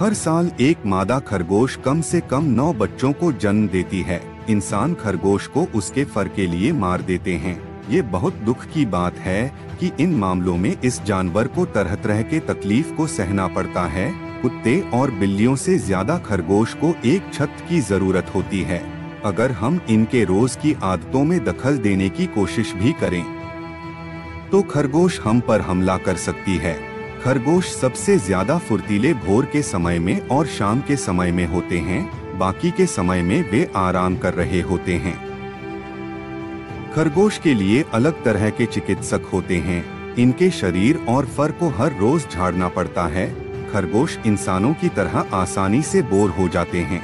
हर साल एक मादा खरगोश कम से कम नौ बच्चों को जन्म देती है। इंसान खरगोश को उसके फर के लिए मार देते हैं। ये बहुत दुख की बात है कि इन मामलों में इस जानवर को तरह तरह के तकलीफ़ को सहना पड़ता है। कुत्ते और बिल्लियों से ज़्यादा खरगोश को एक छत की ज़रूरत होती है। अगर हम इनके रोज की आदतों में दखल देने की कोशिश भी करें तो खरगोश हम पर हमला कर सकती है। खरगोश सबसे ज़्यादा फुर्तीले भोर के समय में और शाम के समय में होते हैं, बाकी के समय में वे आराम कर रहे होते हैं। खरगोश के लिए अलग तरह के चिकित्सक होते हैं, इनके शरीर और फर को हर रोज झाड़ना पड़ता है, खरगोश इंसानों की तरह आसानी से बोर हो जाते हैं।